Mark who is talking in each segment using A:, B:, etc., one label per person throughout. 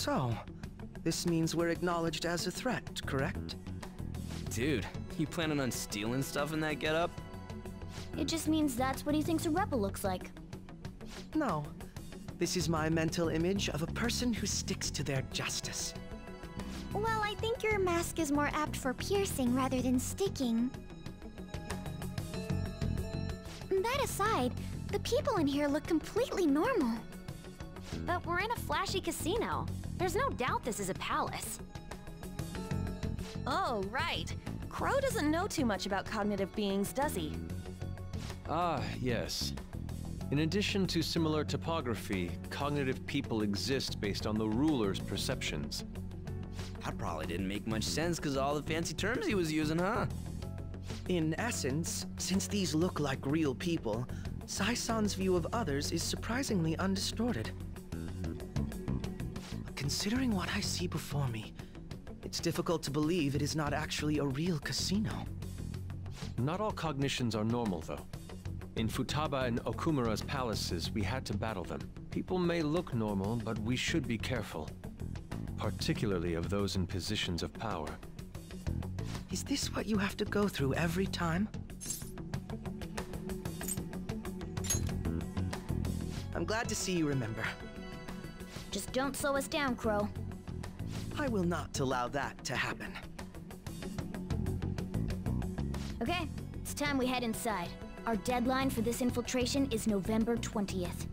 A: So, this means we're acknowledged as a threat, correct?
B: Dude, you planning on stealing stuff in that getup?
C: It just means that's what he thinks a rebel looks like.
A: No. This is my mental image of a person who sticks to their justice.
D: Well, I think your mask is more apt for piercing rather than sticking. That aside, the people in here look completely normal.
C: But we're in a flashy casino. There's no doubt this is a palace.
E: Oh, right. Crow doesn't know too much about cognitive beings, does he?
F: Ah, yes. In addition to similar topography, cognitive people exist based on the ruler's perceptions.
B: That probably didn't make much sense because all the fancy terms he was using, huh?
A: In essence, since these look like real people, Sae-san's view of others is surprisingly undistorted. Considering what I see before me, it's difficult to believe it is not actually a real casino.
F: Not all cognitions are normal, though. In Futaba and Okumura's palaces, we had to battle them. People may look normal, but we should be careful. Particularly of those in positions of power.
A: Is this what you have to go through every time? I'm glad to see you remember.
C: Just don't slow us down, Crow.
A: I will not allow that to happen.
C: Okay, it's time we head inside. Our deadline for this infiltration is November 20th.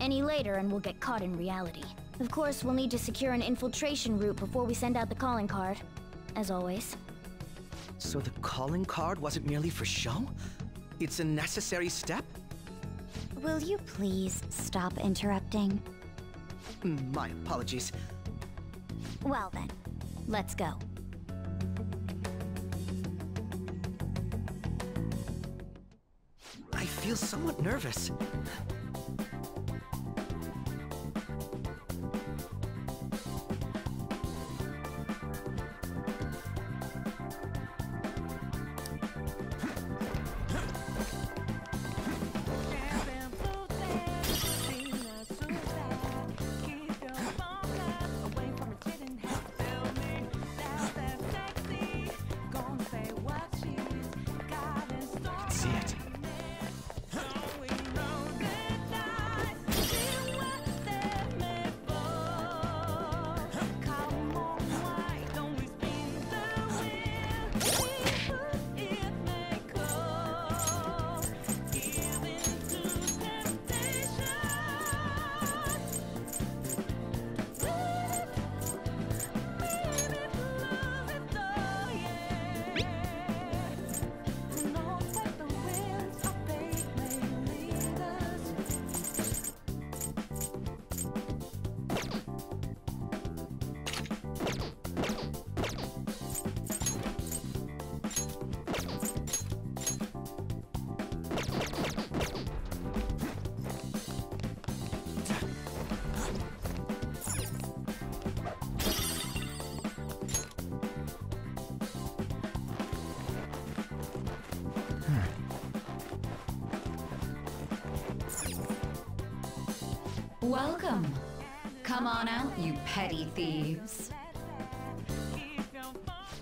C: Any later and we'll get caught in reality. Of course, we'll need to secure an infiltration route before we send out the calling card. As always.
A: So the calling card wasn't merely for show? It's a necessary step?
D: Will you please stop interrupting?
A: Mm, My apologies.
D: Well then, let's go.
A: I feel somewhat nervous.
G: Welcome. Come on out, you petty thieves.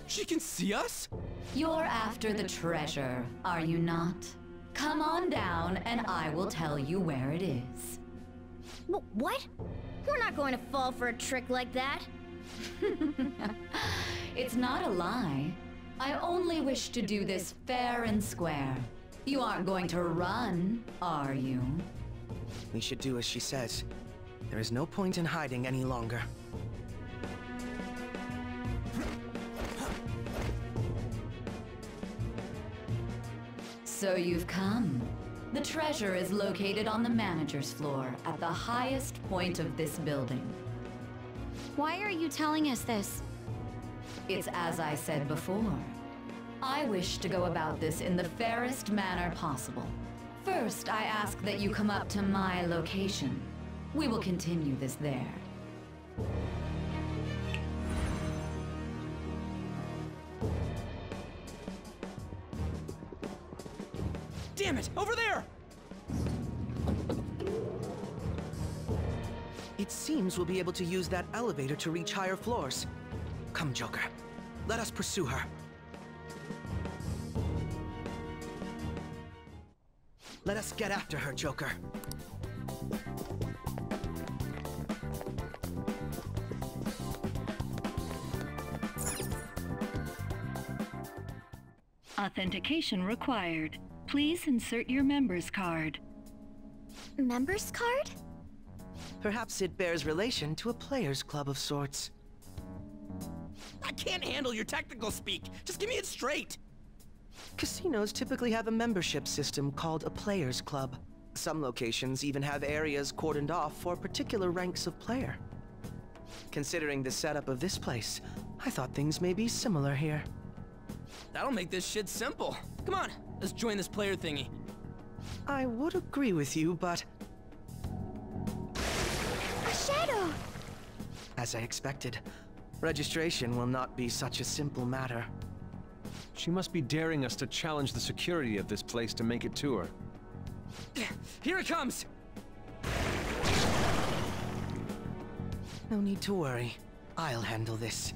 B: She can see us?
G: You're after the treasure, are you not? Come on down and I will tell you where it is.
C: Wh- what? We're not going to fall for a trick like that.
G: It's not a lie. I only wish to do this fair and square. You aren't going to run, are you?
A: We should do as she says. There is no point in hiding any longer.
G: So you've come. The treasure is located on the manager's floor at the highest point of this building.
D: Why are you telling us this?
G: It's as I said before. I wish to go about this in the fairest manner possible. First, I ask that you come up to my location. We will continue this there.
B: Damn it! Over there!
A: It seems we'll be able to use that elevator to reach higher floors. Come, Joker. Let us pursue her. Let us get after her, Joker.
H: Authentication required. Please insert your member's card.
D: Member's card?
A: Perhaps it bears relation to a player's club of sorts.
B: I can't handle your technical speak. Just give me it straight.
A: Casinos typically have a membership system called a player's club. Some locations even have areas cordoned off for particular ranks of player. Considering the setup of this place, I thought things may be similar here.
B: That'll make this shit simple. Come on, let's join this player thingy.
A: I would agree with you, but
D: A shadow!
A: as I expected, registration will not be such a simple matter.
F: She must be daring us to challenge the security of this place to make it to her.
B: Here it comes!
A: No need to worry. I'll handle this.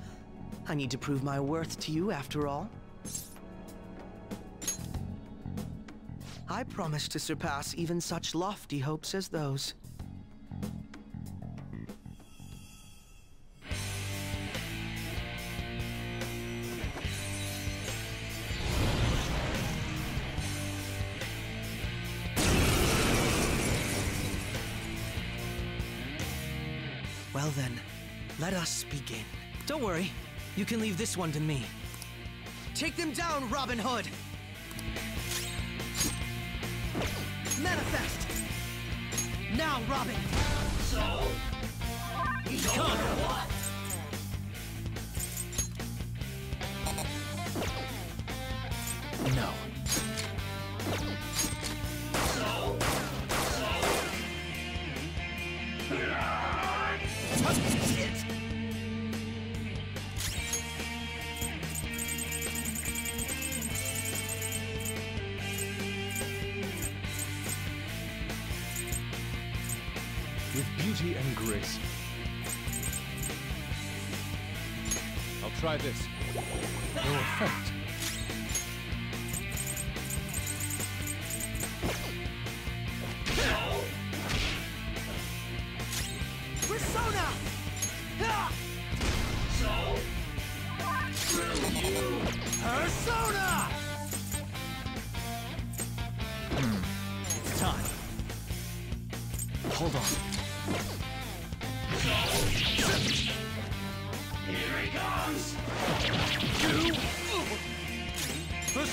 A: I need to prove my worth to you after all. I promise to surpass even such lofty hopes as those. Well then, let us begin. Don't worry, you can leave this one to me. Take them down, Robin Hood! Manifest! Now, Robin! So? Come! No.
F: I'll try this. No effect.
A: Persona! Ha! Persona! Hmm.
F: It's time. Hold on.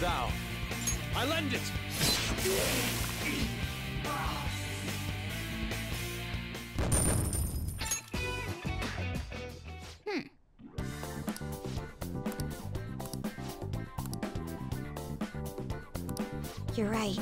F: thou. I lend it! Hmm.
D: You're right.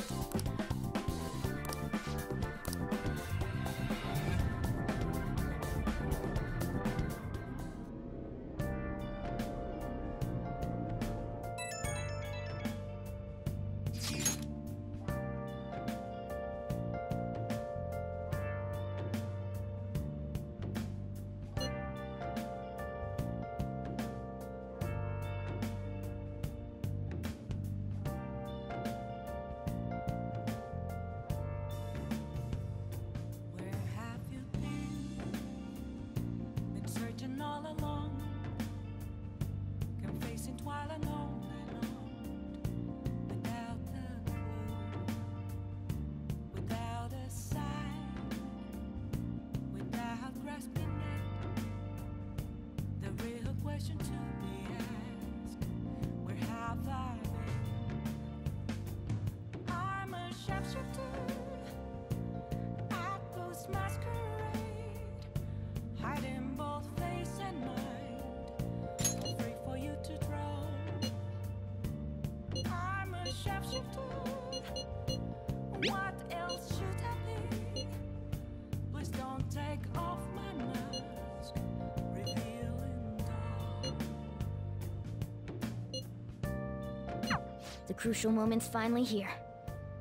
C: The crucial moment's finally here.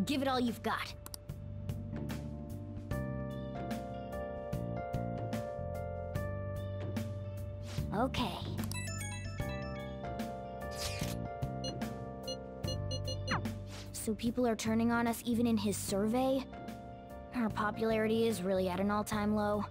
C: Give it all you've got. Okay. So people are turning on us even in his survey? Our popularity is really at an all-time low.